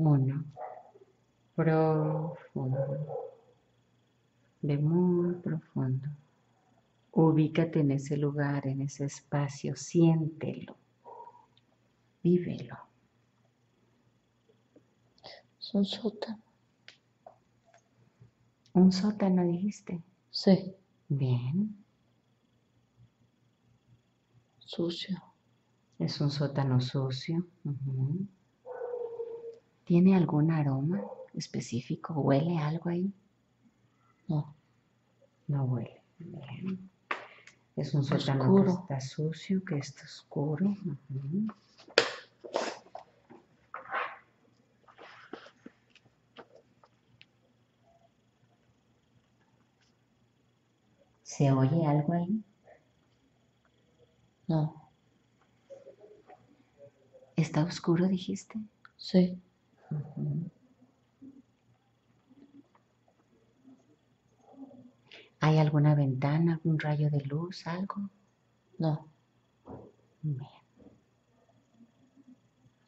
Uno. Profundo. De muy profundo. Ubícate en ese lugar, en ese espacio, siéntelo. Vívelo. Es un sótano. Un sótano, dijiste. Sí, Bien. sucio. Es un sótano sucio. ¿Tiene algún aroma específico? ¿Huele algo ahí? No, No huele. Bien. Es un sótano Oscuro. que está sucio, que está oscuro. ¿Se oye algo ahí? no, ¿Está oscuro, dijiste? sí, ¿Hay alguna ventana, algún rayo de luz, algo? no. Bien.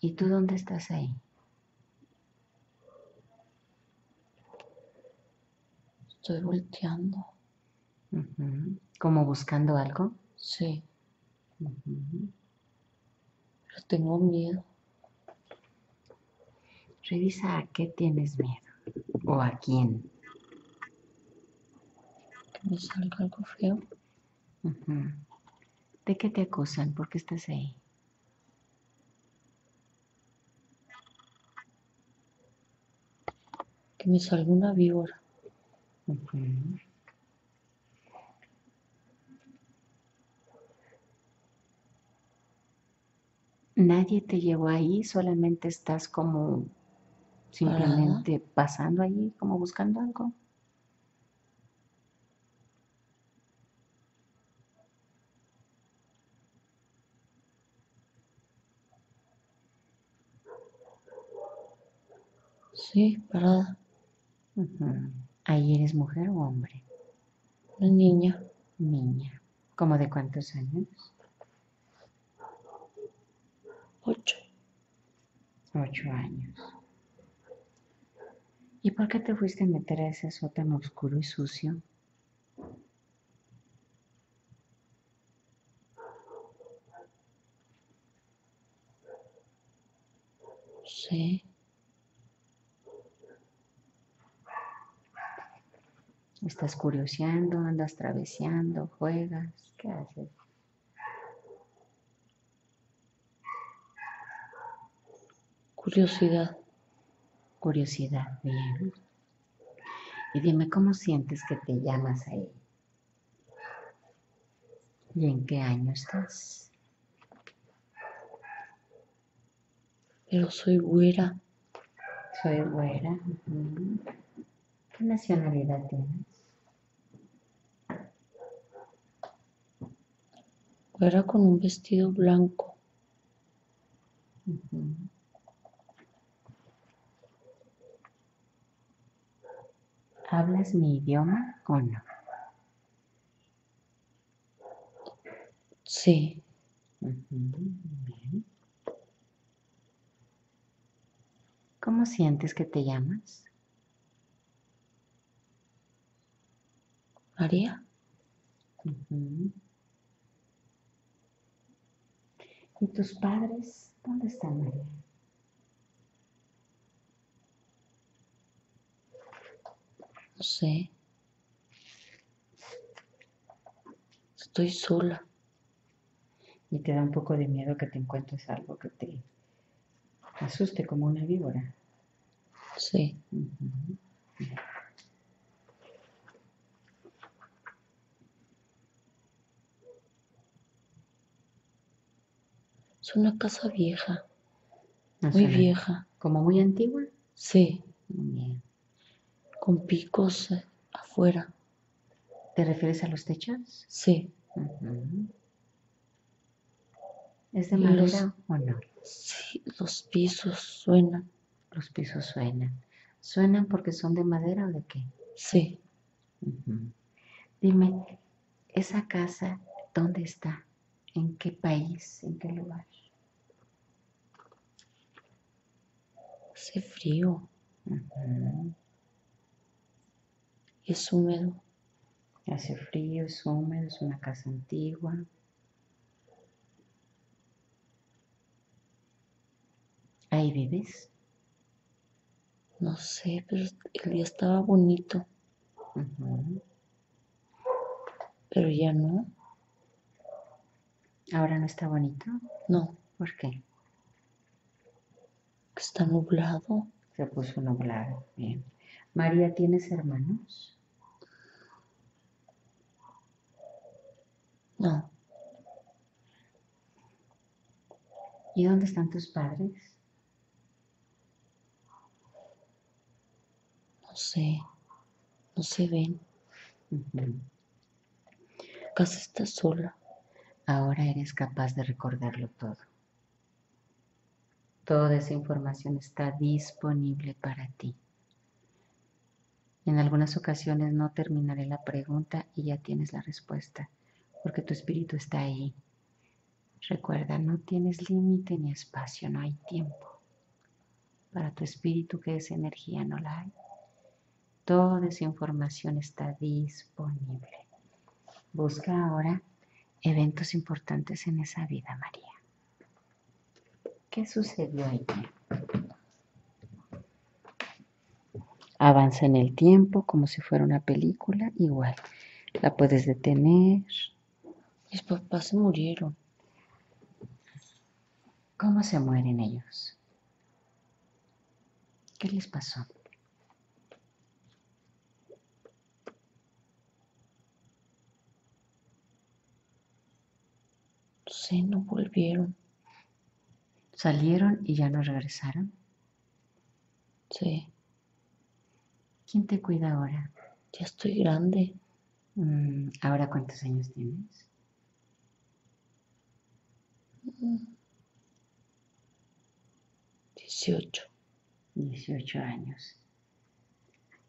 ¿Y tú dónde estás ahí? Estoy volteando. ¿Como buscando algo? Sí, Ujú. pero tengo miedo. Revisa a qué tienes miedo o a quién. Que me salga algo feo. ¿De qué te acusan? ¿Por qué estás ahí? Que me salga una víbora. Nadie te llevó ahí, solamente estás como simplemente pasando allí, como buscando algo. Sí, parada. Ujú. ¿Ahí eres mujer o hombre? Niña. Niña. ¿Como de cuántos años? Ocho. Ocho años. ¿Y por qué te fuiste a meter a ese sótano oscuro y sucio? Sí. ¿Estás curioseando, andas traveseando, juegas? ¿Qué haces? Curiosidad. Curiosidad, bien. Y dime cómo sientes que te llamas ahí. ¿Y en qué año estás? Pero soy güera. Soy güera. ¿Qué nacionalidad tienes? Güera con un vestido blanco. ¿Hablas mi idioma o no? Sí. Bien. ¿Cómo sientes que te llamas? María. ¿Y tus padres? ¿Dónde están, María? No sé. Estoy sola. Y te da un poco de miedo que te encuentres algo que te asuste como una víbora. Sí. Es una casa vieja. ¿No Muy vieja. ¿Como muy antigua? Sí. Con picos afuera. ¿Te refieres a los techos? Sí. ¿Es de los- madera o no? Sí. Los pisos suenan. Los pisos suenan. ¿Suenan porque son de madera o de qué? Sí. Dime, ¿esa casa dónde está? ¿En qué país? ¿En qué lugar? Hace frío es húmedo. Hace frío, es húmedo, es una casa antigua. ¿Ahí vives? No sé, pero el día estaba bonito, pero ya no. Ahora no está bonito. No, ¿Por qué? está nublado. Se puso nublado. Bien. María, ¿tienes hermanos? No, ¿Y dónde están tus padres? no sé. No se ven. Ujú. La casa está sola. Ahora eres capaz de recordarlo todo. Toda esa información está disponible para ti. En algunas ocasiones no terminaré la pregunta y ya tienes la respuesta, porque tu espíritu está ahí. Recuerda, no tienes límite ni espacio, no hay tiempo. Para tu espíritu que es energía no la hay. Toda esa información está disponible. Busca ahora eventos importantes en esa vida, María. ¿Qué sucedió allí? Avanza en el tiempo como si fuera una película, igual. La puedes detener. Mis papás se murieron. ¿Cómo se mueren ellos? ¿Qué les pasó? Sé, no volvieron. ¿Salieron y ya no regresaron? Sí, ¿Quién te cuida ahora? ya estoy grande. Mm, ¿Ahora cuántos años tienes? 18. 18 años.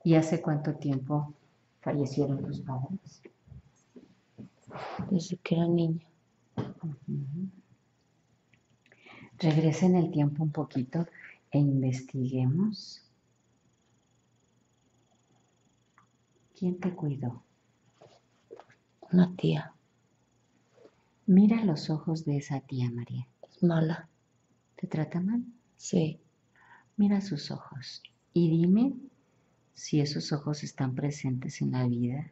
¿Y hace cuánto tiempo fallecieron tus padres? Desde que era niña. Ujú. Regresa en el tiempo un poquito e investiguemos. ¿Quién te cuidó? Una tía. Mira los ojos de esa tía María. Es mala. ¿Te trata mal? Sí, Mira sus ojos y dime si esos ojos están presentes en la vida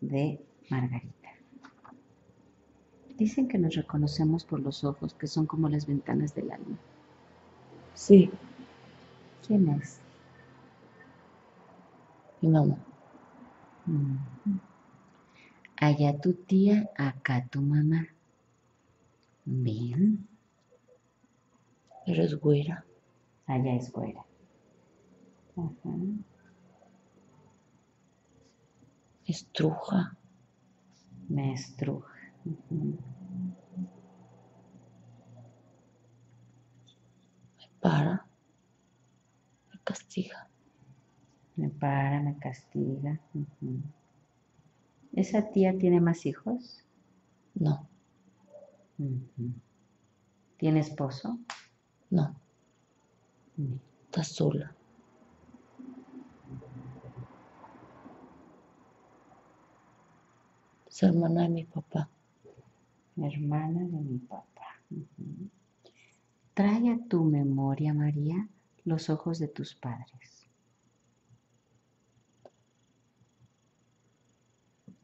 de Margarita. Dicen que nos reconocemos por los ojos, que son como las ventanas del alma. sí, ¿Quién es? mi mamá. Allá tu tía, acá tu mamá. Bien, Pero es güera. allá es fuera. Estruja. Me estruja. Me para. Me castiga. Me para, me castiga. ¿Esa tía tiene más hijos? No. ¿Tiene esposo? no. Bien. Está sola. Es hermana de mi papá. Hermana de mi papá. Trae a tu memoria, María, los ojos de tus padres.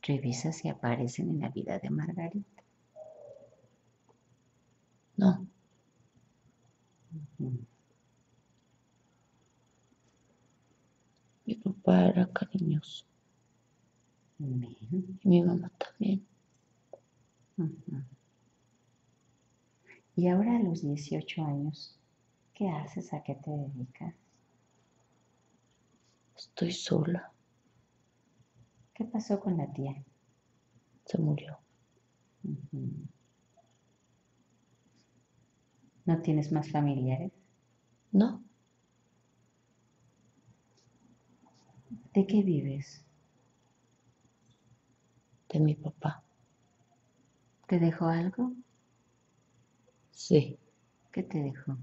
Revisa si aparecen en la vida de Margarita. No, mi papá era cariñoso. Bien. Y mi mamá también. Y ahora a los 18 años, ¿qué haces? ¿A qué te dedicas? Estoy sola. ¿Qué pasó con la tía? Se murió. ¿No tienes más familiares? No, ¿De qué vives? de mi papá. ¿Te dejó algo? Sí, ¿Qué te dejó?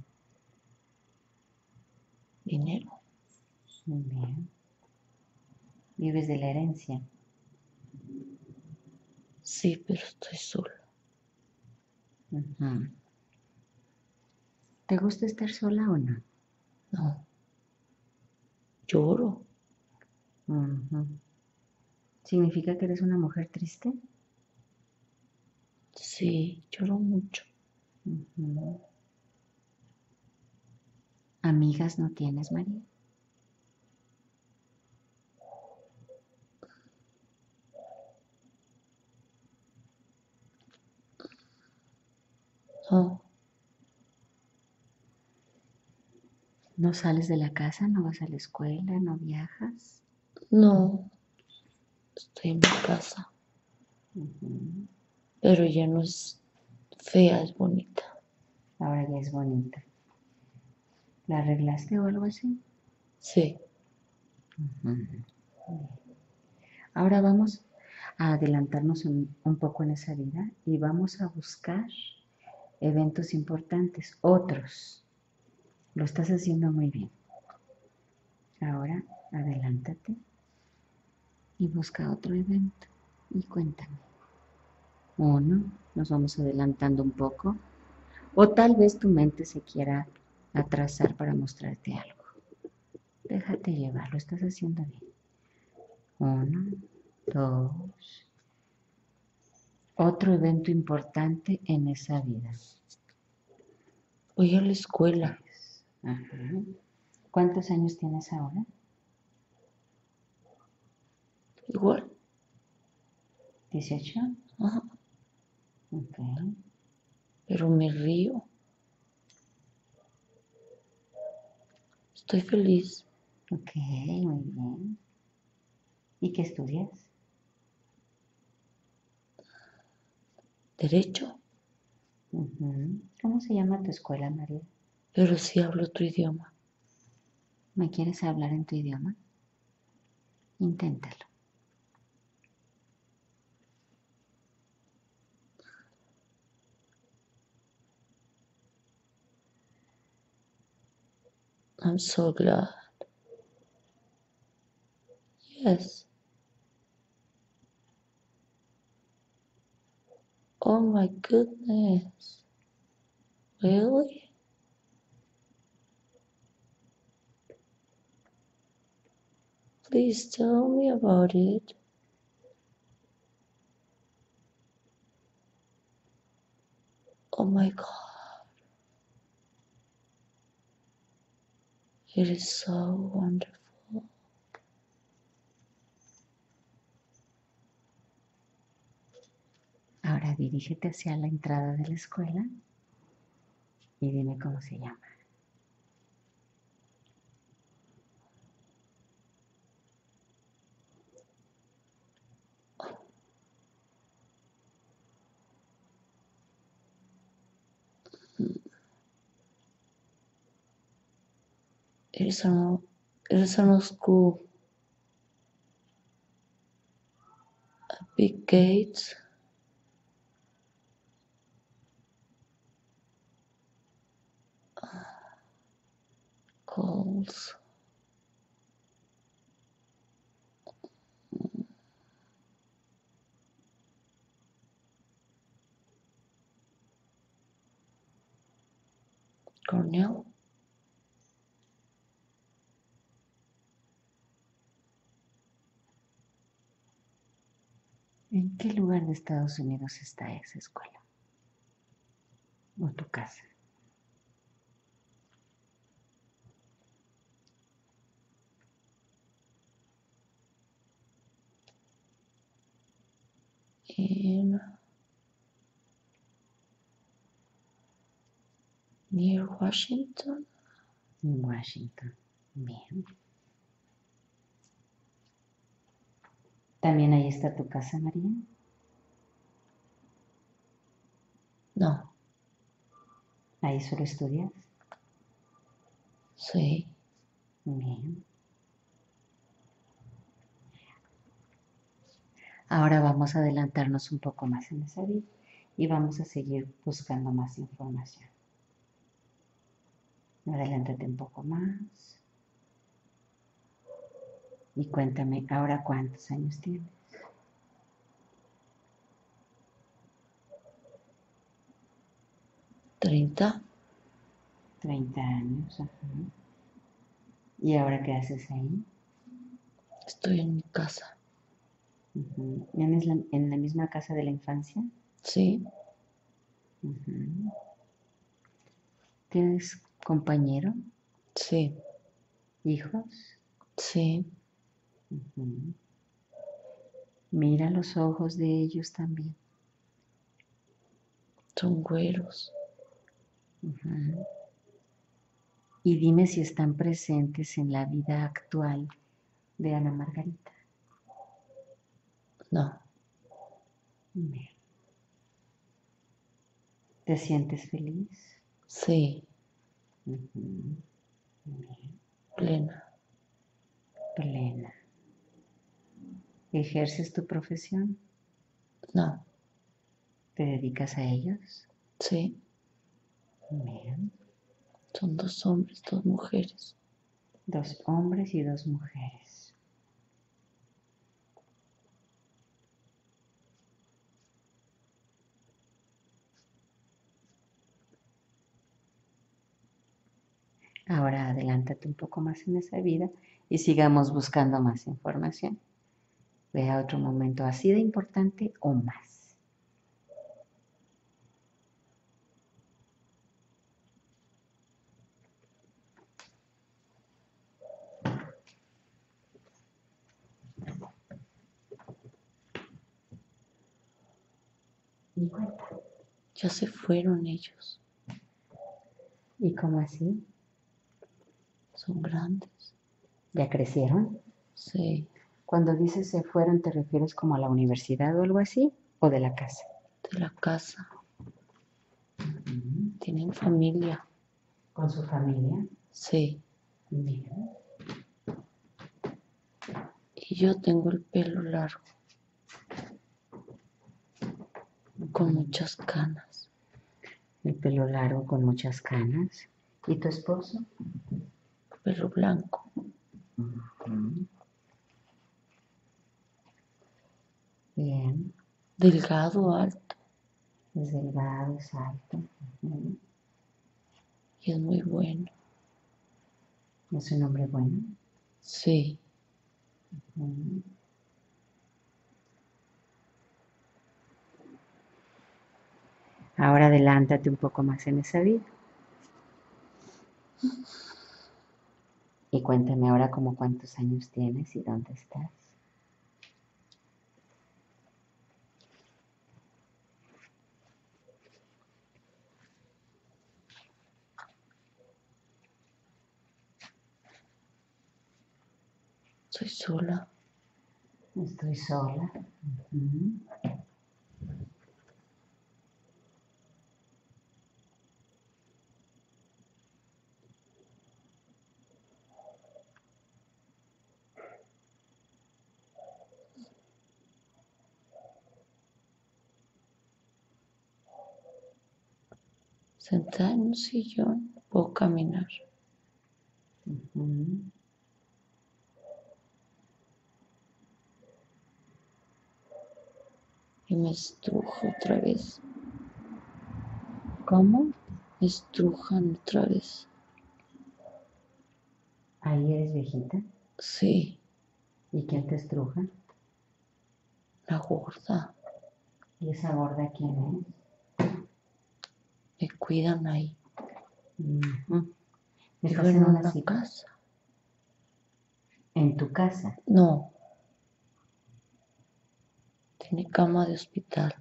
dinero. Muy bien. Vives de la herencia. Sí, pero estoy sola. ¿Te gusta estar sola o no? No. Lloro. ¿Significa que eres una mujer triste? Sí, lloro mucho. ¿Amigas no tienes, María? No, ¿No sales de la casa? ¿No vas a la escuela? ¿No viajas? no. Estoy en mi casa. Pero ya no es fea, es bonita. Ahora ya es bonita. ¿La arreglaste o algo así? Sí. Ahora vamos a adelantarnos un, un poco en esa vida y vamos a buscar eventos importantes, otros. Lo estás haciendo muy bien. Ahora adelántate y busca otro evento y cuéntame. Uno, nos vamos adelantando un poco. O tal vez tu mente se quiera atrasar para mostrarte algo. Déjate llevar, lo estás haciendo bien. Uno, dos. Otro evento importante en esa vida. Voy a la escuela. Ajá. ¿Cuántos años tienes ahora? Igual. ¿18? Ajá. Ok. Pero me río. Estoy feliz. Ok, muy bien. ¿Y qué estudias? Derecho. ¿Cómo se llama tu escuela, María? Pero sí hablo otro idioma. ¿Me quieres hablar en tu idioma? Inténtalo. I'm so glad. Yes. Oh my goodness. Really? Please tell me about it. Oh my God. It is so wonderful. Ahora dirígete hacia la entrada de la escuela y dime cómo se llama. It is an, it is an old school. A big gate. Calls. Cornell. ¿En qué lugar de Estados Unidos está esa escuela? ¿O tu casa? In near Washington. Washington. Bien. ¿También ahí está tu casa, María? No, ¿Ahí solo estudias? sí, Bien. Ahora vamos a adelantarnos un poco más en esa vida y vamos a seguir buscando más información. Adelántate un poco más. Y cuéntame, ¿ahora cuántos años tienes? ¿Treinta? 30 años. Ajá. ¿Y ahora qué haces ahí? Estoy en mi casa. Ujú. ¿Tienes la- en la misma casa de la infancia? Sí. ¿Tienes compañero? sí, ¿Hijos? sí. Mira los ojos de ellos también. Son güeros. Y dime si están presentes en la vida actual de Ana Margarita. No, Bien. ¿Te sientes feliz? sí. Bien. plena. Plena. ¿Ejerces tu profesión? No, ¿Te dedicas a ellos? sí. Bien. Son dos hombres, dos mujeres. Dos hombres y dos mujeres. Ahora adelántate un poco más en esa vida y sigamos buscando más información. Ve a otro momento así de importante o más. Y cuenta. Ya se fueron ellos. ¿Y cómo así? Son grandes. ¿Ya crecieron? Sí, Cuando dices se fueron, ¿te refieres como a la universidad o algo así? ¿O de la casa? de la casa. Tienen familia. ¿Con su familia? Sí. Bien. Y yo tengo el pelo largo. Con muchas canas. El pelo largo con muchas canas. ¿Y tu esposo? Pelo blanco. Bien. Delgado, alto. Es delgado, es alto. Y es muy bueno. Es un hombre bueno. Sí. Ahora adelántate un poco más en esa vida. Y cuéntame ahora como cuántos años tienes y dónde estás. Soy sola. Estoy sola. Sentada en un sillón. Puedo caminar. Y me estrujo otra vez. ¿Cómo? Me estrujan otra vez. Ahí eres viejita. Sí. ¿Y quién te estruja? La gorda. ¿Y esa gorda quién es? Cuidan ahí. Vivo ¿Estás en una una casa. En tu casa. No. Tiene cama de hospital.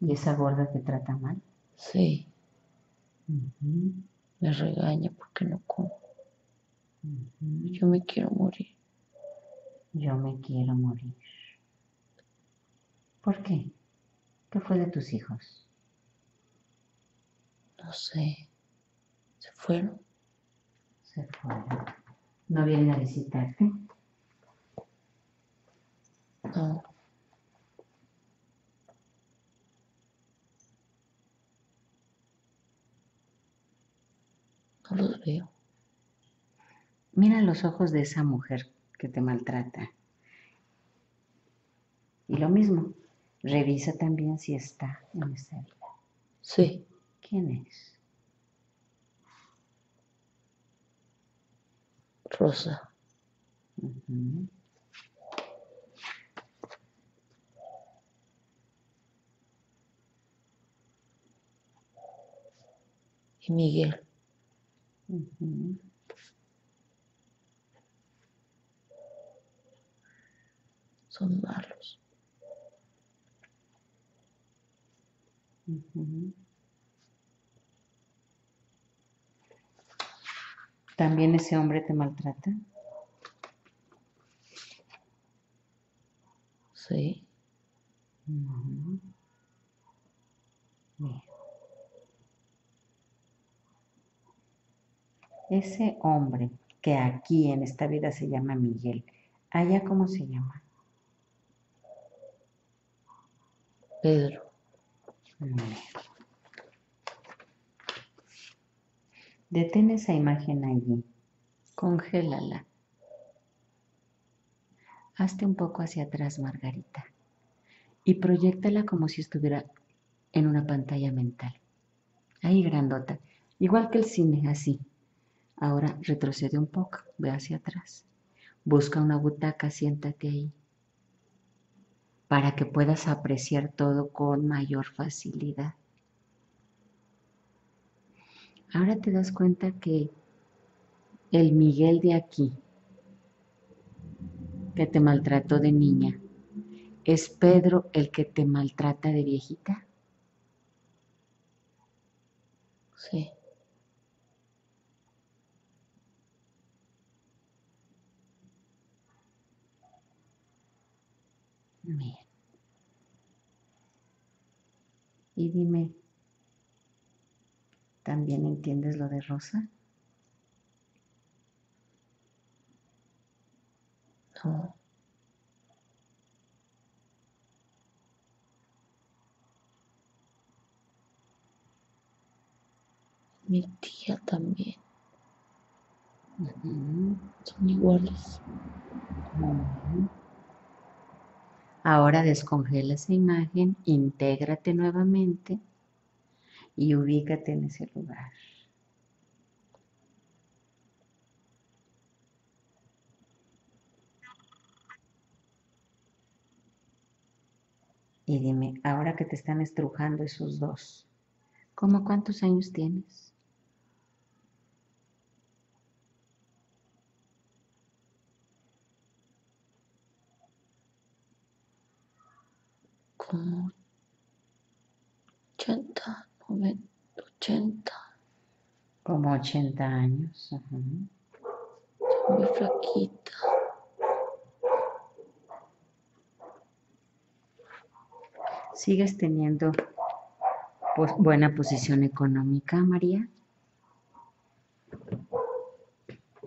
¿Y esa gorda te trata mal? Sí. Me regaña porque no como. Yo me quiero morir. Yo me quiero morir. ¿Por qué? ¿Qué fue de tus hijos? No sé. Se fueron. Se fueron. ¿No vienen a visitarte? No. No los veo. Mira los ojos de esa mujer que te maltrata. Y lo mismo, revisa también si está en esta vida. Sí. ¿Quién es? Rosa. Y Miguel. Son malos. ¿También ese hombre te maltrata? Sí. Bien. Ese hombre que aquí en esta vida se llama Miguel, ¿allá cómo se llama? Pedro. Detén esa imagen allí, congélala. Hazte un poco hacia atrás, Margarita, y proyectala como si estuviera en una pantalla mental. Ahí grandota, igual que el cine, así. Ahora retrocede un poco, ve hacia atrás. Busca una butaca, siéntate ahí, para que puedas apreciar todo con mayor facilidad. Ahora te das cuenta que el Miguel de aquí, que te maltrató de niña, es Pedro el que te maltrata de viejita. Sí. Bien. Y dime, ¿también entiendes lo de Rosa? No. Mi tía también. Son iguales. ujú. Ahora descongela esa imagen, intégrate nuevamente y ubícate en ese lugar. Y dime, ahora que te están estrujando esos dos, ¿cómo cuántos años tienes? Como 80, 90, 80. Como 80 años. Muy flaquita. ¿Sigues teniendo pues, buena posición económica, María?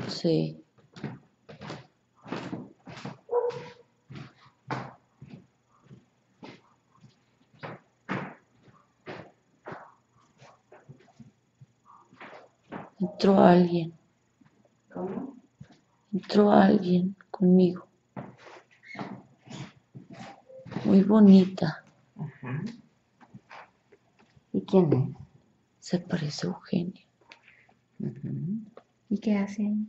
Sí. Entró alguien, ¿Cómo? entró alguien conmigo. Muy bonita. Ajá. ¿Y quién es? Se parece a Eugenia. Ujú. ¿Y qué hace ahí?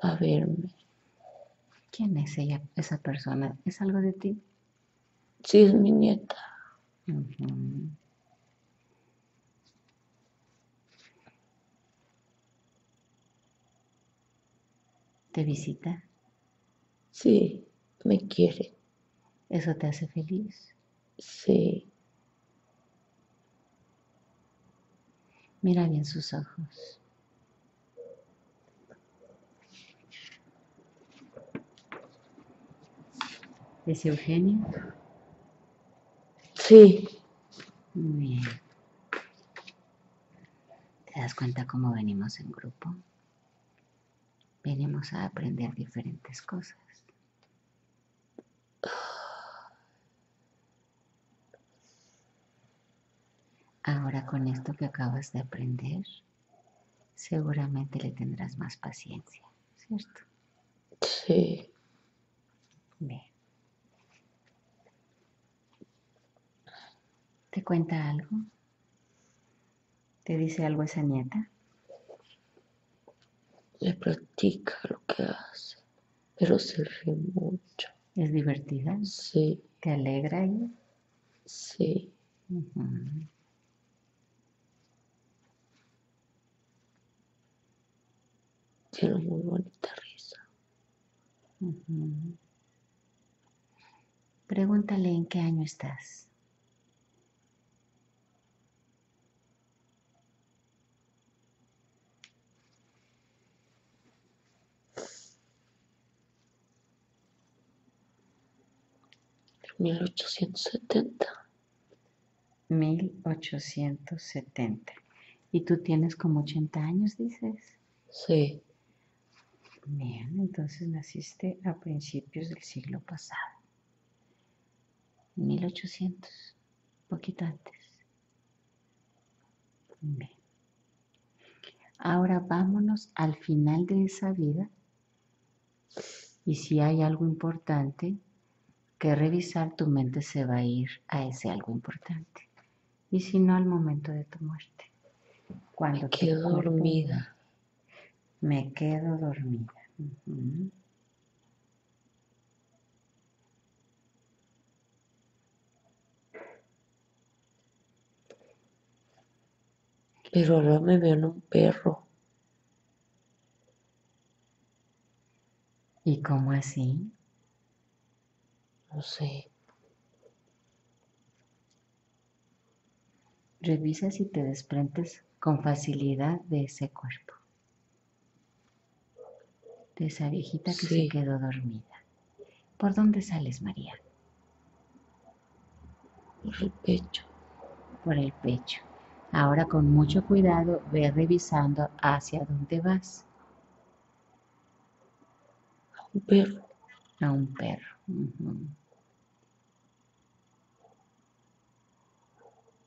A verme. ¿Quién es ella, esa persona? ¿Es algo de ti? Sí, es mi nieta. Ujú. ¿Te visita? Sí, me quiere. ¿Eso te hace feliz? Sí. Mira bien sus ojos. ¿Es Eugenio? Sí. Muy bien. ¿Te das cuenta cómo venimos en grupo? Venimos a aprender diferentes cosas. Ahora con esto que acabas de aprender, seguramente le tendrás más paciencia, ¿cierto? Sí. Bien. ¿Te cuenta algo? ¿Te dice algo esa nieta? Me practica lo que hace, pero se ríe mucho. ¿Es divertida? Sí, ¿Te alegra ella? sí. Ujú. Tiene muy bonita risa. Pregúntale en qué año estás. 1870. 1870. ¿Y tú tienes como 80 años, dices? Sí, Bien, entonces naciste a principios del siglo pasado. 1800, poquito antes. Bien. Ahora vámonos al final de esa vida y si hay algo importante que revisar, tu mente se va a ir a ese algo importante. Y si no, al momento de tu muerte. Cuando me quedo cuerpo- dormida. Me quedo dormida. Pero ahora me veo en un perro. ¿Y cómo así? No sé. Revisa si te desprendes con facilidad de ese cuerpo. De esa viejita que se quedó dormida. ¿Por dónde sales, María? Por el pecho. Por el pecho. Ahora con mucho cuidado ve revisando hacia dónde vas. Un perro. A un perro.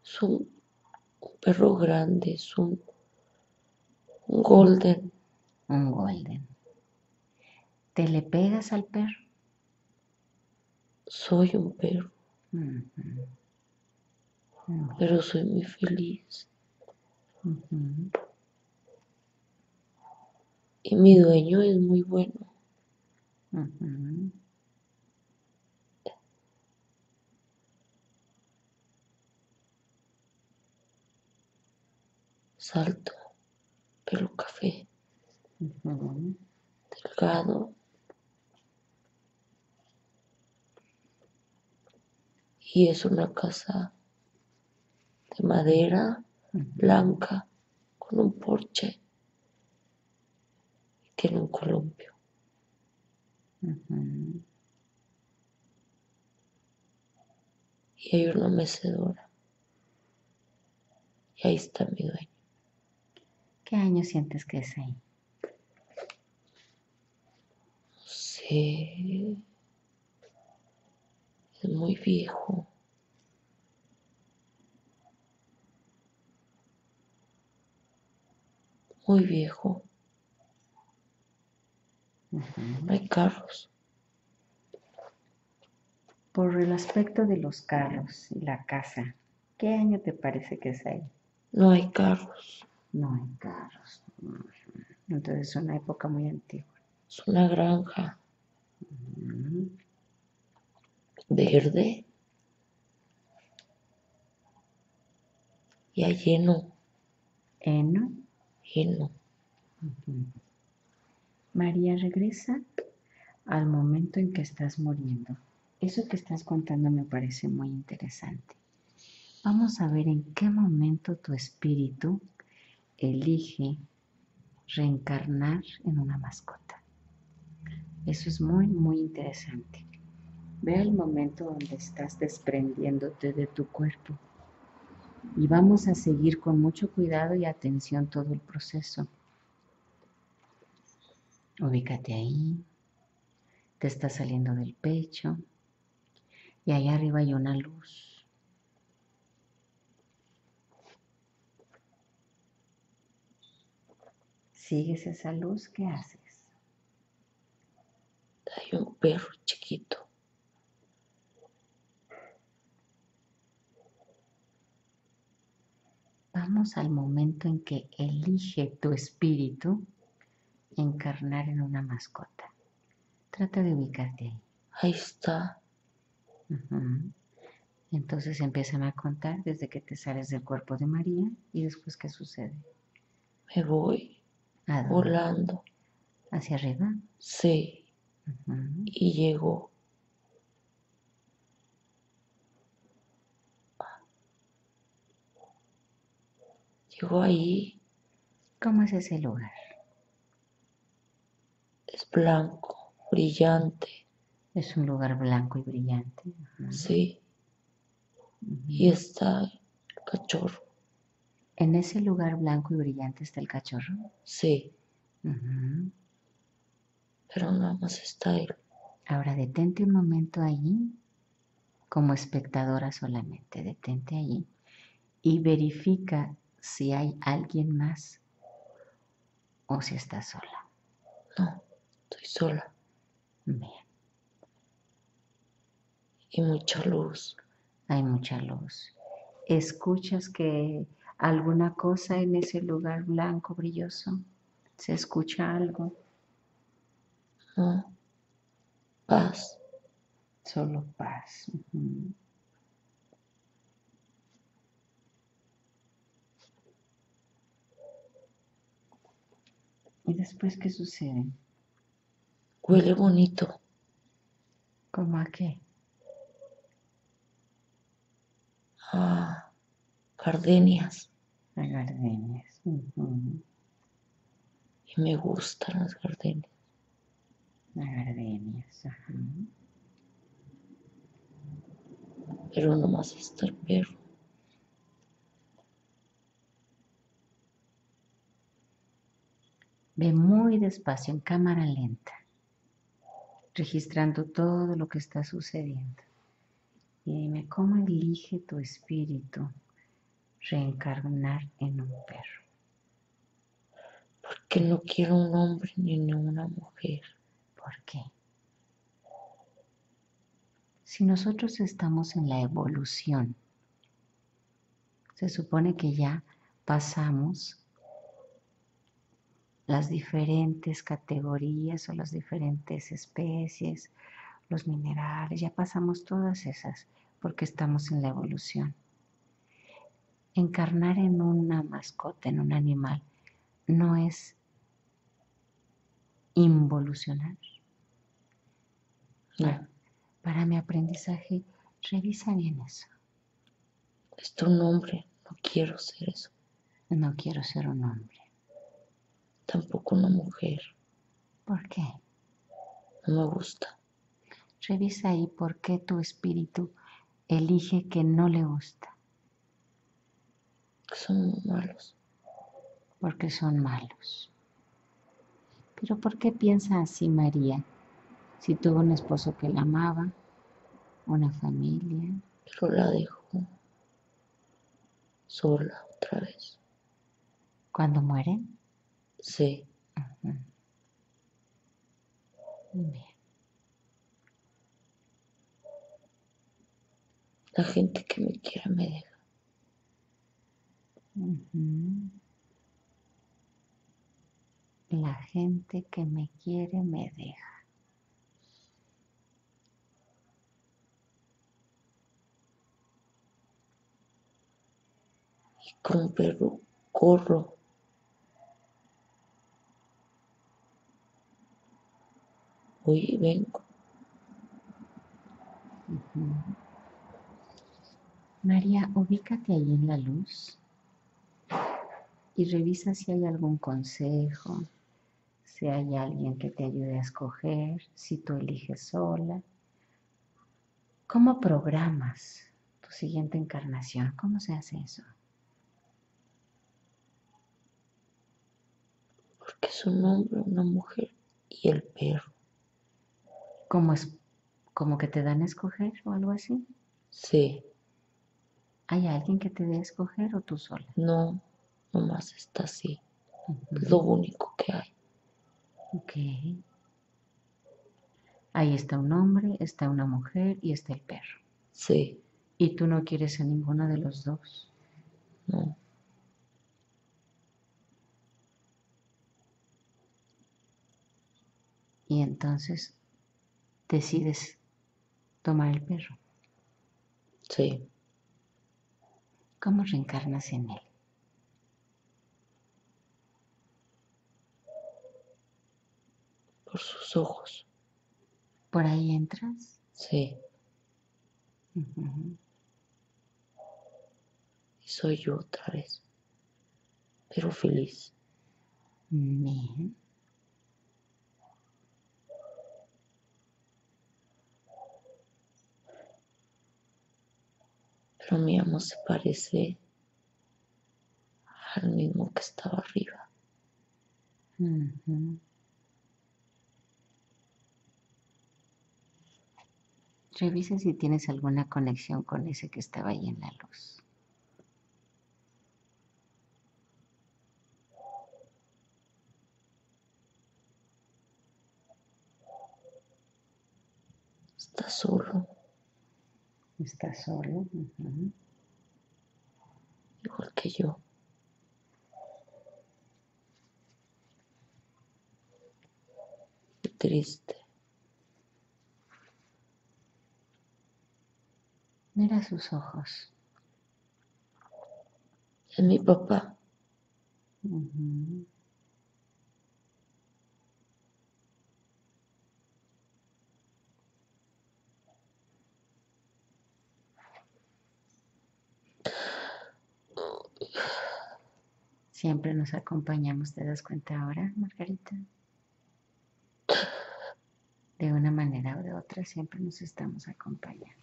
Es un, un perro grande. Es un, un golden. Un golden. ¿Te le pegas al perro? Soy un perro. Pero soy muy feliz. Y mi dueño es muy bueno. Ujú. Es alto. Pelo café. Delgado. Y es una casa de madera blanca con un porche. Y tiene un columpio. Y hay una mecedora. Y ahí está mi dueño. ¿Qué año sientes que es ahí? No sé. Es muy viejo. Muy viejo. No hay carros. Por el aspecto de los carros y la casa, ¿qué año te parece que es ahí? No hay carros. No hay carros. Entonces es una época muy antigua. Es una granja verde. Ya lleno, Eno. lleno. Ujú. María, regresa al momento en que estás muriendo. Eso que estás contando me parece muy interesante. Vamos a ver en qué momento tu espíritu elige reencarnar en una mascota. Eso es muy, muy interesante. Ve el momento donde estás desprendiéndote de tu cuerpo. Y vamos a seguir con mucho cuidado y atención todo el proceso. Ubícate ahí. Te está saliendo del pecho. Y allá arriba hay una luz. Sigues esa luz, ¿qué haces? Hay un perro chiquito. Vamos al momento en que elige tu espíritu encarnar en una mascota. Trata de ubicarte ahí. Ahí está. Entonces empiezan a contar desde que te sales del cuerpo de María y después qué sucede. Me voy ¿A dónde? volando. ¿Hacia arriba? Sí. Y llego. Llego ahí. ¿Cómo es ese lugar? Es blanco, brillante. Es un lugar blanco y brillante. Sí. Y está el cachorro. En ese lugar blanco y brillante está el cachorro. Sí. Pero nada más está él. Ahora detente un momento allí, como espectadora solamente, detente allí y verifica si hay alguien más o si estás sola. No, estoy sola. Bien, Y mucha luz. hay mucha luz. ¿Escuchas que alguna cosa en ese lugar blanco brilloso? ¿Se escucha algo? No. Paz. Solo paz. ¿Y después qué sucede? Huele bonito. ¿Cómo a qué? Ah, gardenias. A gardenias. Y me gustan las gardenias. A gardenias. ajá. Pero nomás está el perro. Ve muy despacio, en cámara lenta, registrando todo lo que está sucediendo. Y dime, ¿cómo elige tu espíritu reencarnar en un perro? Porque no quiero un hombre ni una mujer. ¿Por qué? Si nosotros estamos en la evolución, se supone que ya pasamos las diferentes categorías o las diferentes especies, los minerales, ya pasamos todas esas porque estamos en la evolución. Encarnar en una mascota, en un animal, no es involucionar. No, Para mi aprendizaje, revisa bien eso. esto un hombre. No quiero ser eso. No quiero ser un hombre. Tampoco una mujer. ¿Por qué? No me gusta. Revisa ahí por qué tu espíritu elige que no le gusta. Que son malos. Porque son malos. Pero ¿por qué piensa así María? Si tuvo un esposo que la amaba, una familia, Pero la dejo sola otra vez. cuando muere. Sí. Bien. La gente que me quiera me deja. La gente que me quiere me deja. Y con un perro corro. Voy y vengo. María, ubícate ahí en la luz y revisa si hay algún consejo, si hay alguien que te ayude a escoger, si tú eliges sola. ¿Cómo programas tu siguiente encarnación? ¿Cómo se hace eso? Porque es un hombre, una mujer y el perro. ¿Cómo es? ¿Como que te dan a escoger o algo así? Sí. ¿Hay alguien que te dé a escoger o tú sola? No, nomás está así. Lo único que hay. Ok. Ahí está un hombre, está una mujer y está el perro. Sí, Y tú no quieres a ninguno de los dos. no. Y entonces decides tomar el perro. Sí, ¿Cómo reencarnas en él? Por sus ojos. ¿Por ahí entras? Sí, y soy yo otra vez. Pero feliz. Bien. Pero mi amo se parece al mismo que estaba arriba. Revisa si tienes alguna conexión con ese que estaba ahí en la luz. Está solo, Está solo. ujú. igual que yo. Triste. Mira sus ojos. Es mi papá. Siempre nos acompañamos, ¿te das cuenta ahora, Margarita? De una manera o de otra siempre nos estamos acompañando.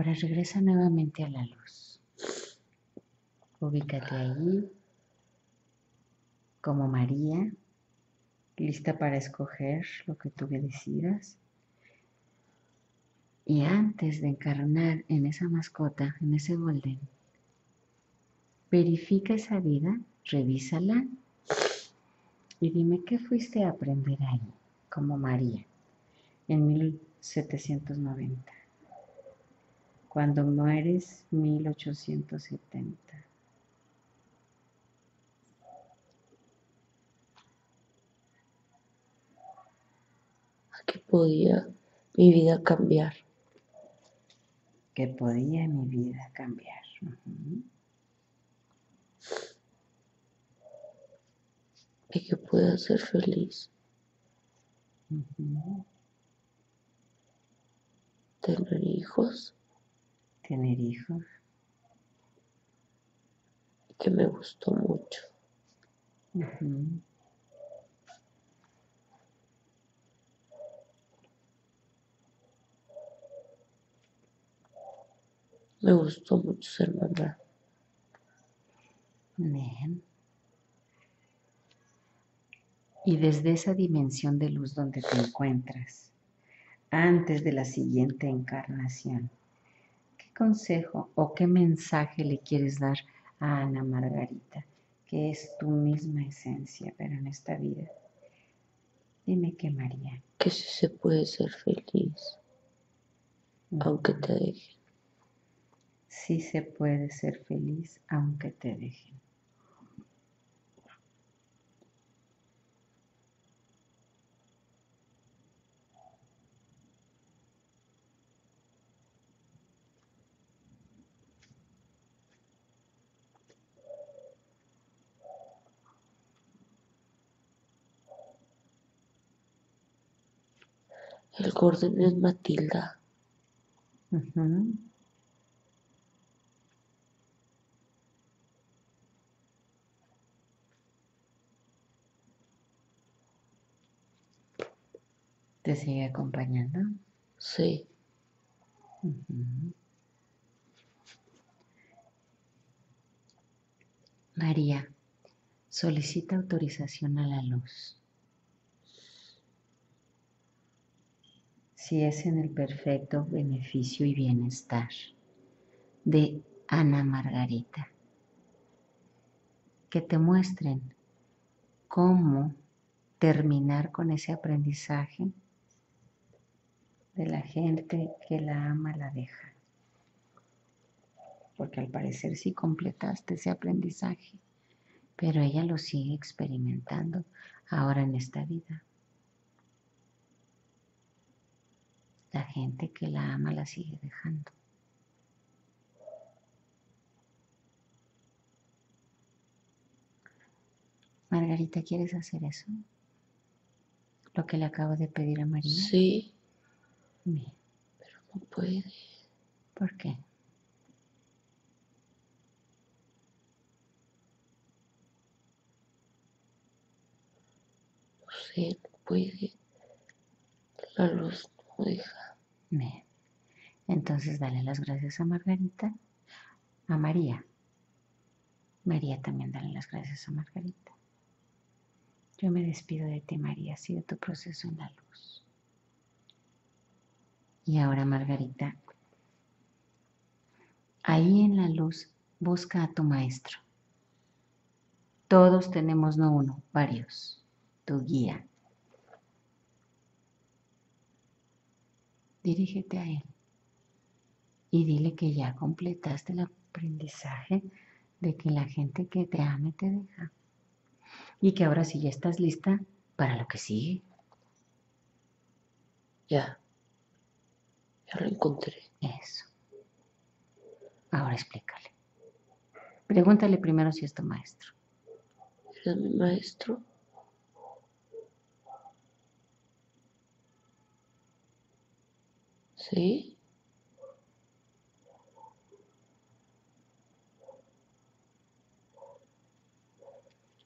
Ahora regresa nuevamente a la luz. Ubícate allí como María, lista para escoger lo que tú decidas. Y antes de encarnar en esa mascota, en ese golden, verifica esa vida, revísala y dime qué fuiste a aprender ahí, como María, en 1790. Cuando mueres, 1870. ¿A qué podía mi vida cambiar? Que podía mi vida cambiar. ¿Y que pueda ser feliz? Tener hijos Tener hijos. que me gustó mucho. Me gustó mucho ser mamá. Bien. Y desde esa dimensión de luz donde te encuentras, antes de la siguiente encarnación, ¿qué consejo o qué mensaje le quieres dar a Ana Margarita, que es tu misma esencia, pero en esta vida? Dime qué, María. Que sí se puede ser feliz, aunque te dejen. Sí se puede ser feliz aunque te dejen. Es Matilda. ¿Te sigue acompañando? Sí. María, solicita autorización a la luz. Si es en el perfecto beneficio y bienestar de Ana Margarita. Que te muestren cómo terminar con ese aprendizaje de la gente que la ama, la deja. Porque al parecer sí completaste ese aprendizaje, pero ella lo sigue experimentando ahora en esta vida. La gente que la ama la sigue dejando. Margarita, ¿quieres hacer eso? Lo que le acabo de pedir a María. Sí, Bien. pero no puede. ¿Por qué? No sé, no puede. La luz no deja. Entonces dale las gracias a Margarita, a María. María también dale las gracias a Margarita. Yo me despido de ti, María, sigue tu proceso en la luz. Y ahora, Margarita, ahí en la luz busca a tu maestro. Todos tenemos no uno, varios, tu guía. Dirígete a él y dile que ya completaste el aprendizaje de que la gente que te ame te deja. Y que ahora sí ya estás lista para lo que sigue. Ya. Ya lo encontré. Eso. Ahora explícale. Pregúntale primero si es tu maestro. ¿Eres mi maestro? ¿Sí?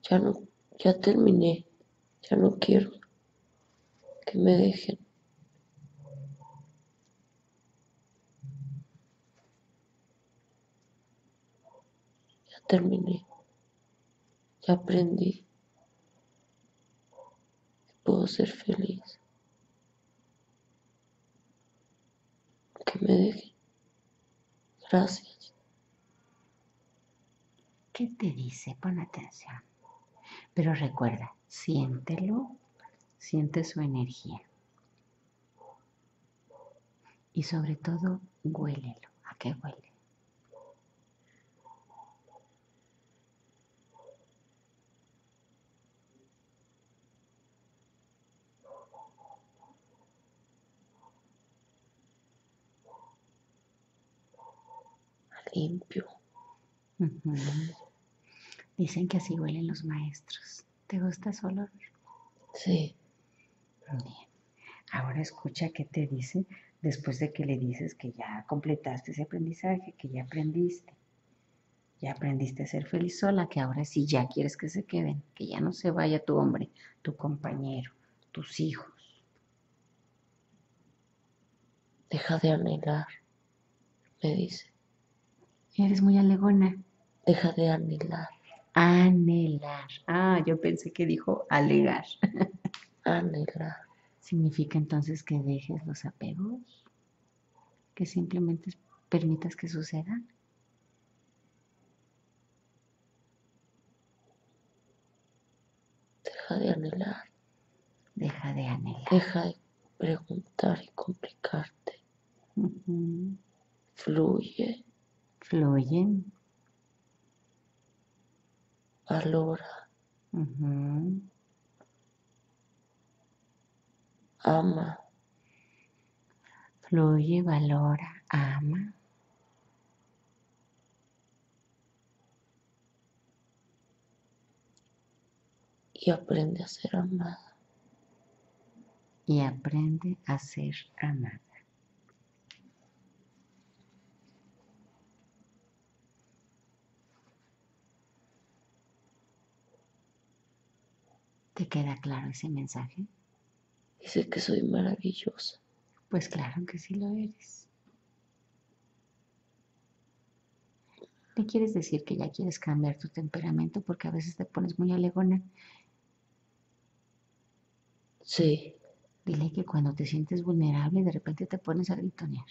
Ya no, ya terminé. Ya no quiero que me dejen. Ya terminé. Ya aprendí. Puedo ser feliz. Que me dejen. Gracias. ¿Qué te dice? Pon atención. Pero recuerda, siéntelo, siente su energía. Y sobre todo, huélelo. ¿A qué huele? Limpio. Dicen que así huelen los maestros. ¿Te gusta su olor? Sí. Bien. Ahora escucha qué te dice después de que le dices que ya completaste ese aprendizaje, que ya aprendiste. Ya aprendiste a ser feliz sola, que ahora sí ya quieres que se queden, que ya no se vaya tu hombre, tu compañero, tus hijos. Deja de anhelar. Me dice. Eres muy alegona. Deja de anhelar. Anhelar. Ah, yo pensé que dijo alegar. Anhelar. Significa entonces que dejes los apegos, que simplemente permitas que sucedan. Deja de anhelar. Deja de anhelar. Deja de preguntar y complicarte. Fluye. Fluyen. Valora. Ujú. Ama. Fluye, valora, ama. Y aprende a ser amada. y aprende a ser amada. ¿Te queda claro ese mensaje? Dice que soy maravillosa. Pues claro que sí lo eres. ¿Le quieres decir que ya quieres cambiar tu temperamento porque a veces te pones muy alegona? Sí. Dile que cuando te sientes vulnerable de repente te pones a gritonear.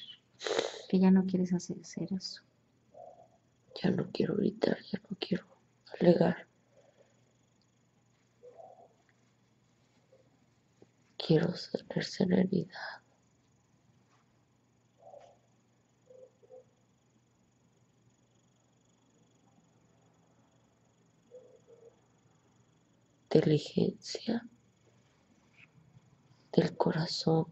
Que ya no quieres hacer, hacer eso. Ya no quiero gritar, ya no quiero alegar. Quiero tener serenidad. inteligencia del corazón.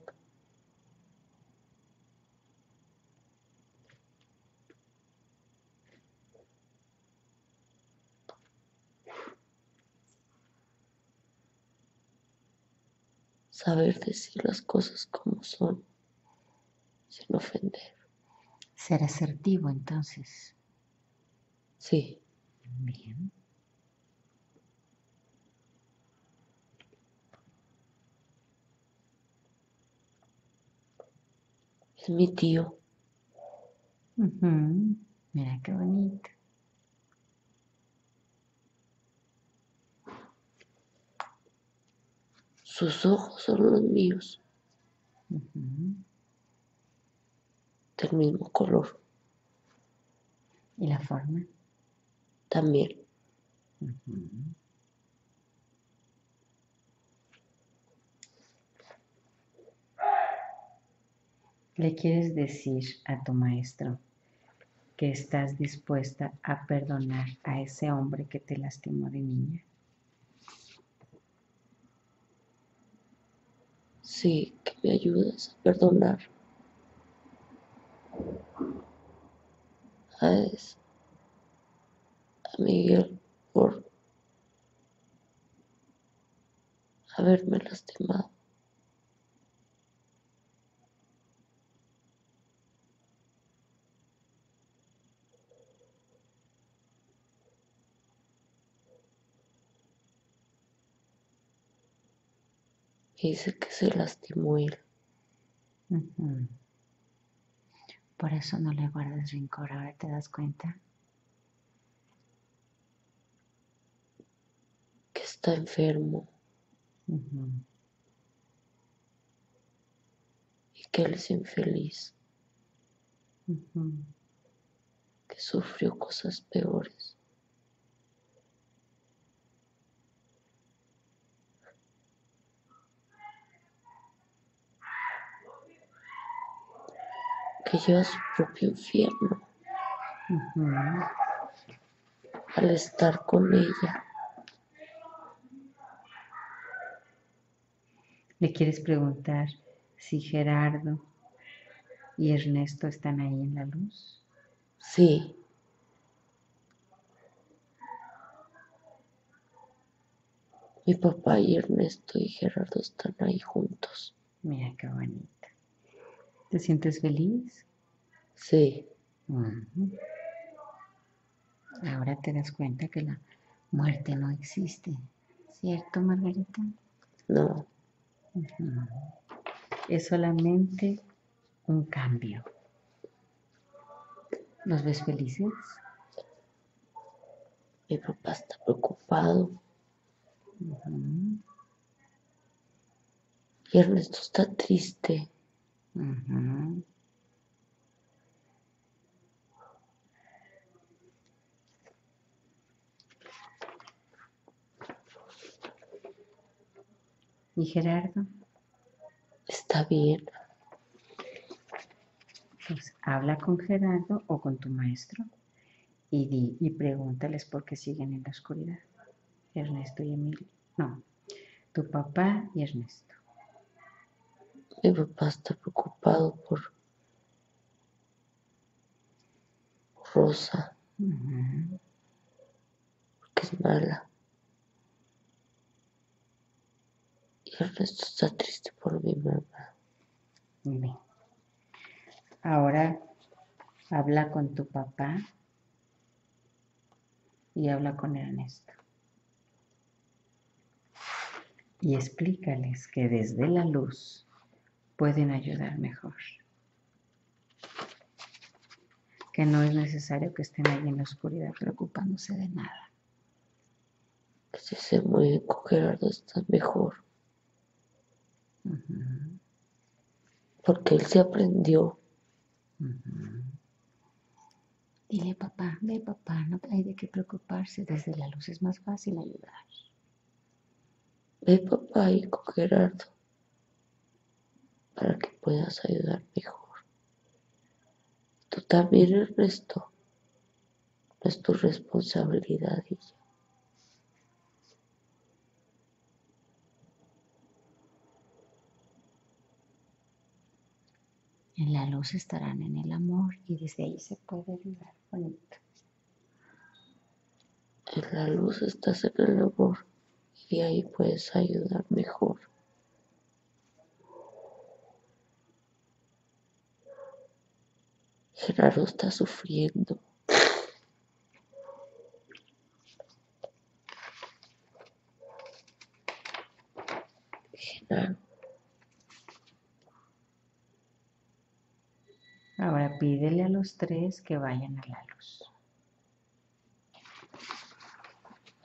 Saber decir las cosas como son, sin ofender. Ser asertivo entonces. Sí. Bien. Es mi tío. Ujú. Mira qué bonito. Sus ojos son los míos, del mismo color ¿Y la forma? también. Le quieres decir a tu maestro que estás dispuesta a perdonar a ese hombre que te lastimó de niña. Sí, que me ayudes a perdonar a, a Miguel por haberme lastimado. Me dice que se lastimó él. Por eso no le guardas rencor, ahora te das cuenta. que está enfermo y que él es infeliz, que sufrió cosas peores. Que lleva su propio infierno al estar con ella. Le quieres preguntar si Gerardo y Ernesto están ahí en la luz. Sí, mi papá y Ernesto y Gerardo están ahí juntos. Mira qué bonita. ¿Te sientes feliz? Sí. Ahora te das cuenta que la muerte no existe, ¿cierto, Margarita? no. Es solamente un cambio. ¿Los ves felices? mi papá está preocupado Ujú. y Ernesto está triste. Ujú. ¿Y Gerardo? Está bien, Pues habla con Gerardo o con tu maestro y, di, y pregúntales por qué siguen en la oscuridad. Ernesto y Emilio. No, tu papá y Ernesto. Mi papá está preocupado por Rosa, porque es mala. Y Ernesto está triste por mi mamá. Bien. Ahora habla con tu papá y habla con Ernesto. Y explícales que desde la luz pueden ayudar mejor. Que no es necesario que estén ahí en la oscuridad preocupándose de nada. Que si se con Gerardo está mejor. Porque él se aprendió. Dile, papá, ve, papá, no hay de qué preocuparse. Desde la luz es más fácil ayudar. Ve papá y con Gerardo para que puedas ayudar mejor. Tú también, Ernesto. No es tu responsabilidad y ya. En la luz estarán en el amor y desde ahí se puede ayudar. Bonito. En la luz estás en el amor y ahí puedes ayudar mejor. Gerardo está sufriendo. Gerardo, Ahora pídele a los tres que vayan a la luz.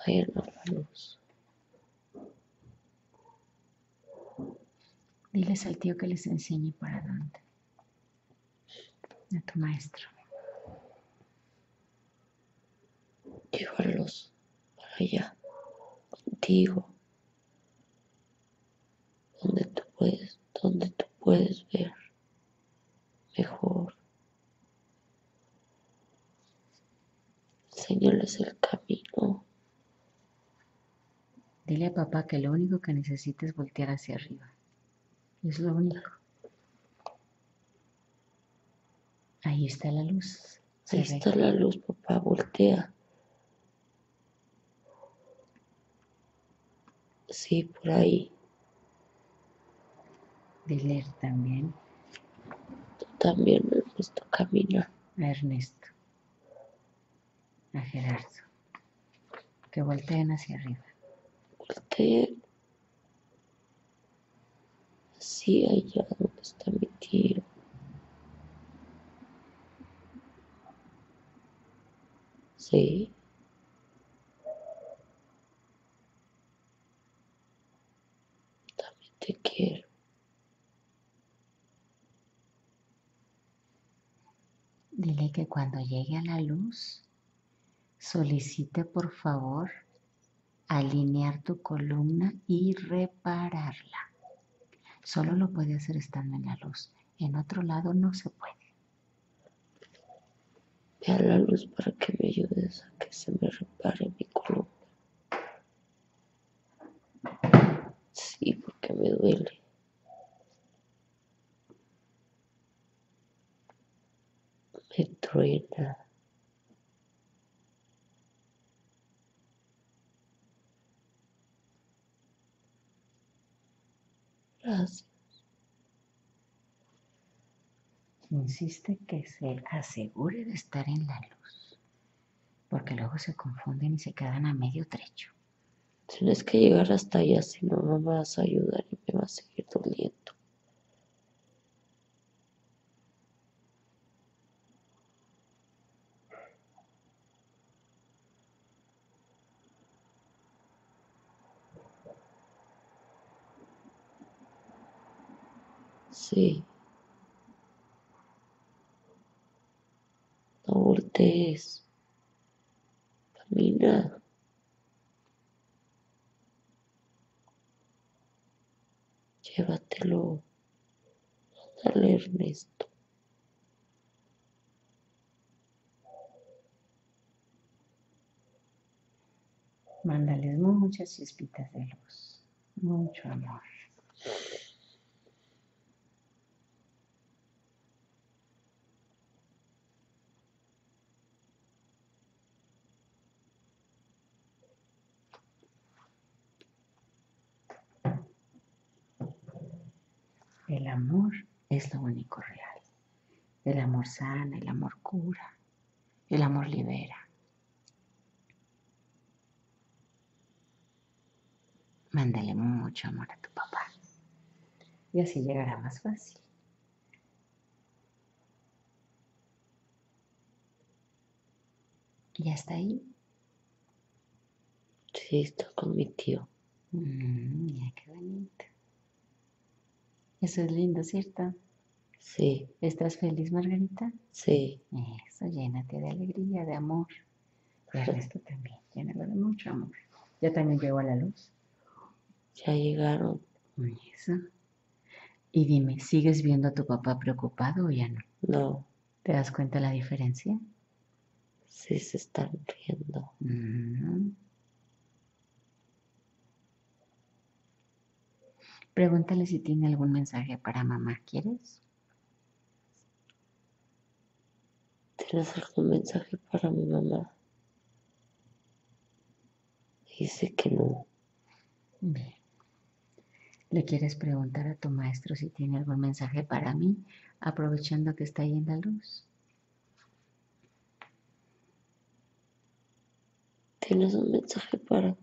vayan a la luz. Diles al tío que les enseñe para dónde. A tu maestro. Llévalos para allá, contigo, donde tú puedes, donde tú puedes ver mejor. Enséñales el camino. Dile a papá que lo único que necesita es voltear hacia arriba. Es lo único. Ahí está la luz. Ahí está la luz, papá, voltea. Sí, por ahí. Dile también Tú también, Ernesto, camina. a Ernesto, a Gerardo, que volteen hacia arriba. Volteen. Así allá donde está mi tío. Sí. También te quiero. Dile que cuando llegue a la luz, solicite por favor alinear tu columna y repararla. Solo lo puede hacer estando en la luz. En otro lado no se puede. Ve a la luz para que me ayudes a que se me repare mi columna. Sí, porque me duele. Me truena. Gracias. Insiste que se asegure de estar en la luz, porque luego se confunden y se quedan a medio trecho. Tienes que llegar hasta allá, si no, me vas a ayudar y me va a seguir doliendo. Sí. Voltees. Camina. Llévatelo. Dale, Ernesto. Mándales muchas chispitas de luz, mucho amor. El amor es lo único real. El amor sana, el amor cura, el amor libera. Mándale mucho amor a tu papá. Y así llegará más fácil. Y hasta ahí. Sí, está con mi tío. Mm, mira qué bonito. Eso es lindo, ¿cierto? Sí, ¿Estás feliz, Margarita? sí, Eso, llénate de alegría, de amor. Y el resto también, llénalo de mucho amor. Ya también llegó a la luz. ya llegaron. Eso. Y dime, ¿sigues viendo a tu papá preocupado o ya no? No, ¿Te das cuenta la diferencia? sí se están riendo. Mm. Pregúntale si tiene algún mensaje para mamá, ¿quieres? ¿Tienes algún mensaje para mi mamá? Dice que no. Bien. ¿Le quieres preguntar a tu maestro si tiene algún mensaje para mí, aprovechando que está ahí en la luz? ¿Tienes un mensaje para?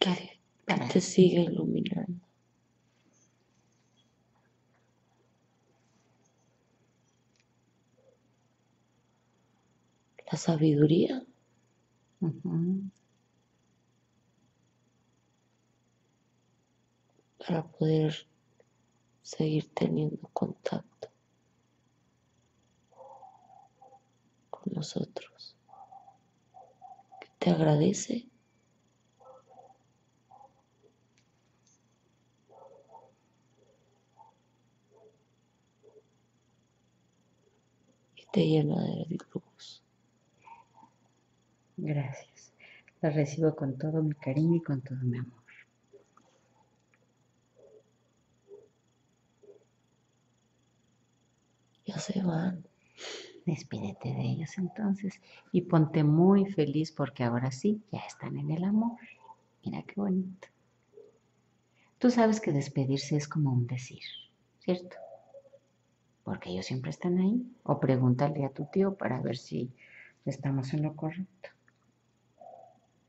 Que, que Para te siga iluminando. La sabiduría para poder seguir teniendo contacto con nosotros. Que te agradece te llena de luz. Gracias. La recibo con todo mi cariño y con todo mi amor. Ya se van. Despídete de ellos entonces y ponte muy feliz porque ahora sí, ya están en el amor. Mira qué bonito. Tú sabes que despedirse es como un decir, ¿cierto? Porque ellos siempre están ahí. O pregúntale a tu tío para ver si estamos en lo correcto.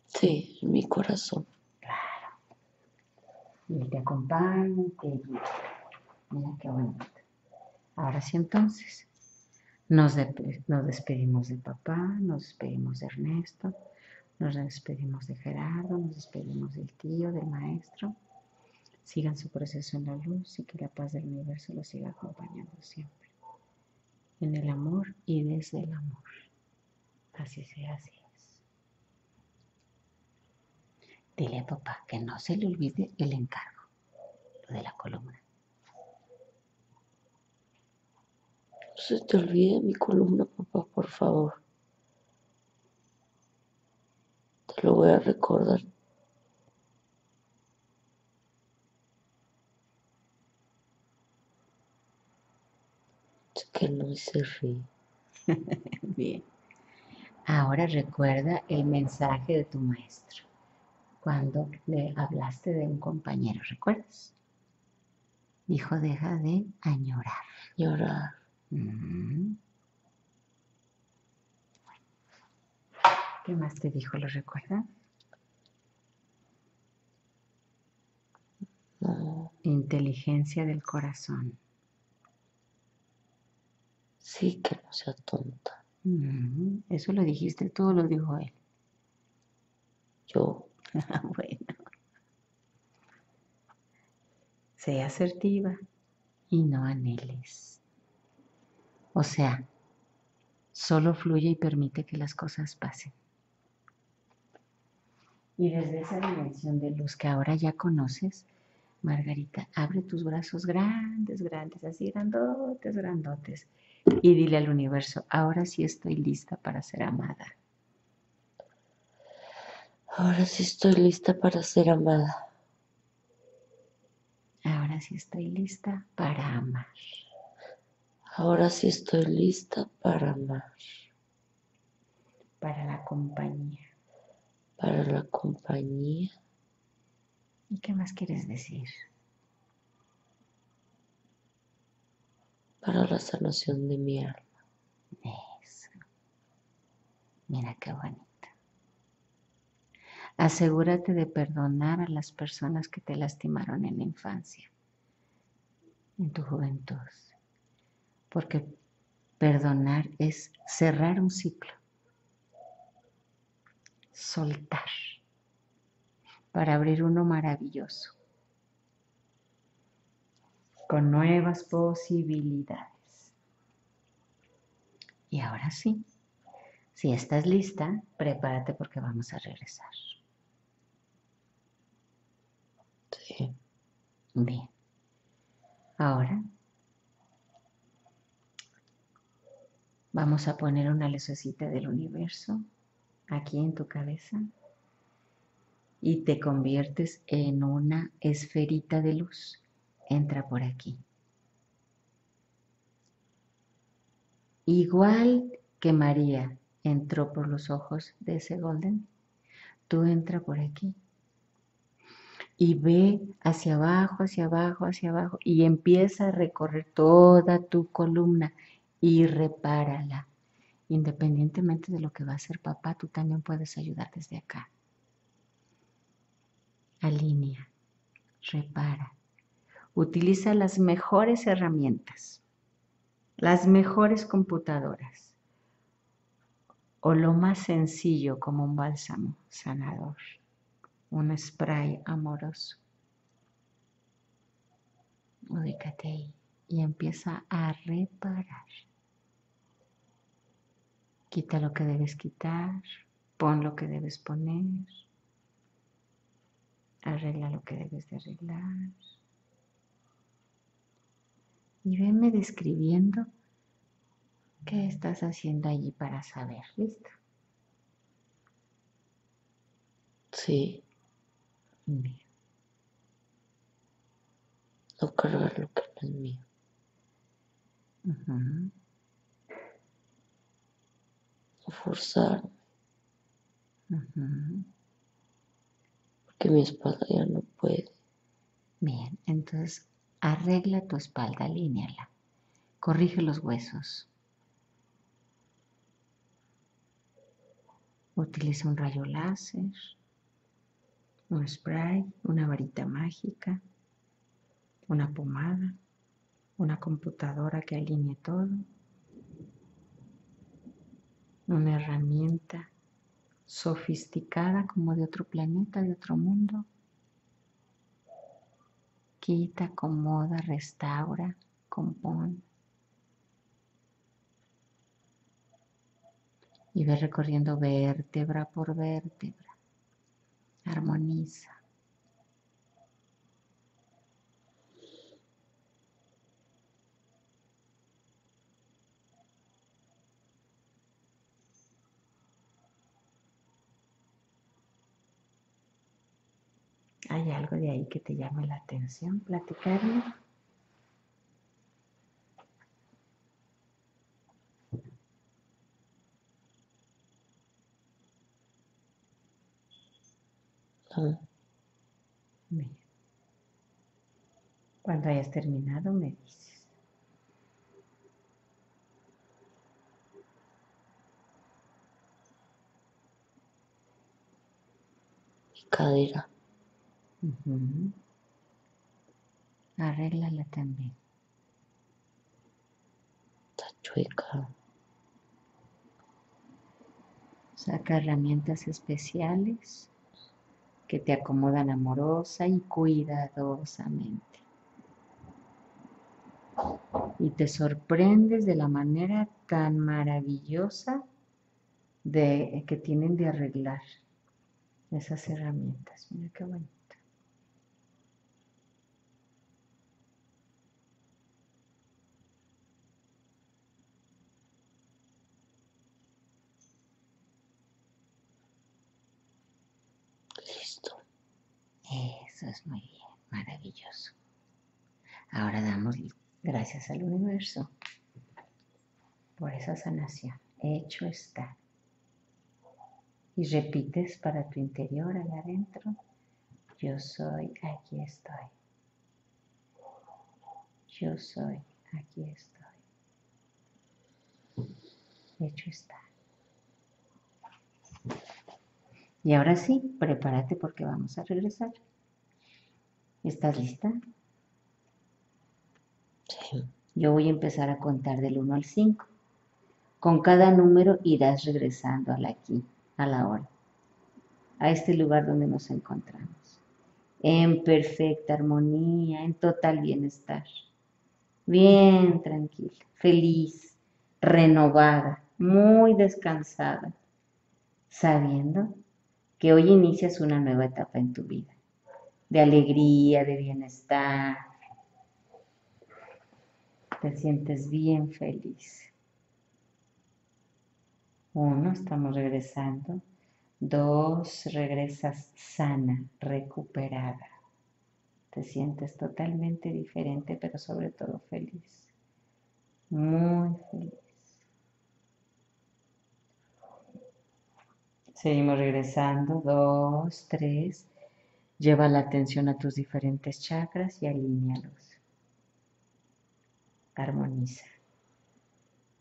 Sí, mi corazón. Claro. Y él te acompaña, te guía. Mira qué bonito. Ahora sí entonces, nos, de- nos despedimos de papá, nos despedimos de Ernesto, nos despedimos de Gerardo, nos despedimos del tío, del maestro. Sigan su proceso en la luz y que la paz del universo los siga acompañando siempre. En el amor y desde el amor. Así sea, así es. Dile a papá que no se le olvide el encargo, lo de la columna. No se te olvide mi columna, papá, por favor. Te lo voy a recordar. Es que no se ríe. Bien. Ahora recuerda el mensaje de tu maestro cuando le hablaste de un compañero, ¿recuerdas? Dijo, deja de añorar. Llorar. ¿Qué más te dijo? ¿Lo recuerdas? No. Inteligencia del corazón. Sí, que no sea tonta. Eso lo dijiste tú o lo dijo él. Yo, Ah, bueno. Sé asertiva y no anheles. O sea, solo fluye y permite que las cosas pasen. Y desde esa dimensión de luz que ahora ya conoces, Margarita, abre tus brazos grandes, grandes, así grandotes, grandotes. Y dile al universo, ahora sí estoy lista para ser amada. ahora sí estoy lista para ser amada. Ahora sí estoy lista para amar. Ahora sí estoy lista para amar. para la compañía. Para la compañía. ¿Y qué más quieres decir? Para la sanación de mi alma. Eso. Mira qué bonito. Asegúrate de perdonar a las personas que te lastimaron en la infancia, en tu juventud. Porque perdonar es cerrar un ciclo. soltar para abrir uno maravilloso, con nuevas posibilidades. Y ahora sí, si estás lista, prepárate porque vamos a regresar. Sí. Bien. Ahora vamos a poner una lucecita del universo aquí en tu cabeza y te conviertes en una esferita de luz. Entra por aquí. Igual que María entró por los ojos de ese golden, tú entra por aquí y ve hacia abajo, hacia abajo, hacia abajo y empieza a recorrer toda tu columna y repárala. Independientemente de lo que va a hacer papá, tú también puedes ayudar desde acá. Alinea, repara. Utiliza las mejores herramientas, las mejores computadoras o lo más sencillo como un bálsamo sanador un spray amoroso. Ubícate ahí y empieza a reparar. Quita lo que debes quitar, pon lo que debes poner, arregla lo que debes de arreglar. Y venme describiendo qué estás haciendo allí para saber. ¿Listo? Sí. No cargar lo que no es mío. No forzarme. Porque mi espalda ya no puede. Bien, entonces arregla tu espalda, alíneala. Corrige los huesos. Utiliza un rayo láser un spray, una varita mágica, una pomada, una computadora que alinee todo, una herramienta sofisticada como de otro planeta, de otro mundo. Quita, acomoda, restaura, compone. Y ve recorriendo vértebra por vértebra armoniza. ¿Hay algo de ahí que te llame la atención? Platicarme. Cuando hayas terminado me dices. Mi cadera. Arréglala también. Está chueca. Saca herramientas especiales que te acomodan amorosa y cuidadosamente. Y te sorprendes de la manera tan maravillosa de, que tienen de arreglar esas herramientas. Mira qué bonito. Eso es muy bien, maravilloso. Ahora damos gracias al universo por esa sanación. Hecho está. Y repites para tu interior, allá adentro, yo soy, aquí estoy. Yo soy, aquí estoy. Hecho está. Y ahora sí, prepárate porque vamos a regresar. ¿Estás lista? Sí. Yo voy a empezar a contar del 1 al 5. Con cada número irás regresando al aquí, a la hora. a este lugar donde nos encontramos, en perfecta armonía, en total bienestar, bien tranquila, feliz, renovada, muy descansada, sabiendo que hoy inicias una nueva etapa en tu vida, de alegría, de bienestar. Te sientes bien feliz. Uno, estamos regresando. Dos, regresas sana, recuperada. Te sientes totalmente diferente, pero sobre todo feliz. Muy feliz. Seguimos regresando. Dos, tres. Lleva la atención a tus diferentes chakras y alíñalos. Armoniza.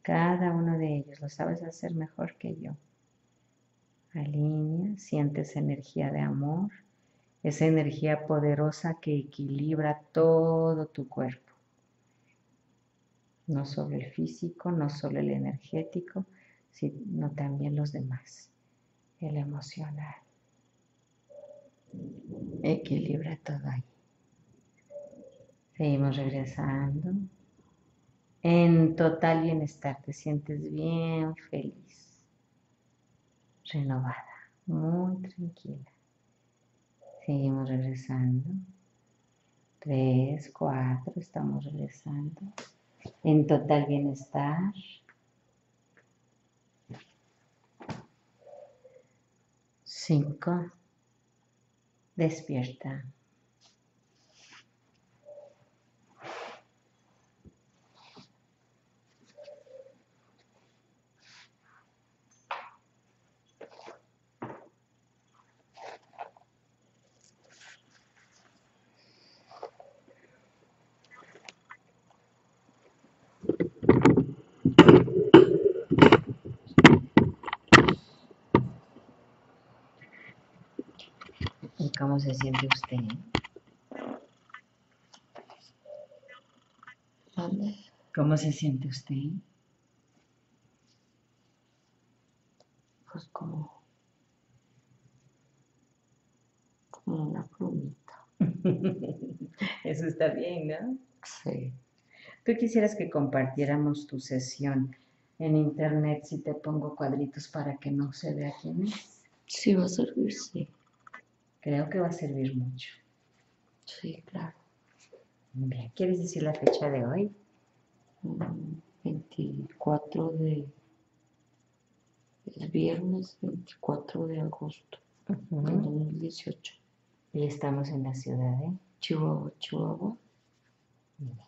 Cada uno de ellos lo sabes hacer mejor que yo. Alinea, sientes energía de amor, esa energía poderosa que equilibra todo tu cuerpo. No solo el físico, no solo el energético, sino también los demás el emocional. Equilibra todo ahí. Seguimos regresando. En total bienestar, te sientes bien feliz, renovada, muy tranquila. Seguimos regresando. Tres, cuatro, estamos regresando. En total bienestar, 5. Despierta. ¿Cómo se siente usted? ¿Cómo se siente usted? Pues como, como una plumita. Eso está bien, ¿no? Sí. ¿Tú quisieras que compartiéramos tu sesión en internet si te pongo cuadritos para que no se vea quién es? Sí, va a servir, sí. Creo que va a servir mucho. Sí, claro. Bien, ¿quieres decir la fecha de hoy? 24 mm, de... Es viernes 24 de agosto de 2018. Y estamos en la ciudad de Chihuahua, Chihuahua. Bien.